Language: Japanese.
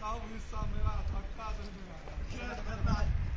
Saul, who's some of our podcast.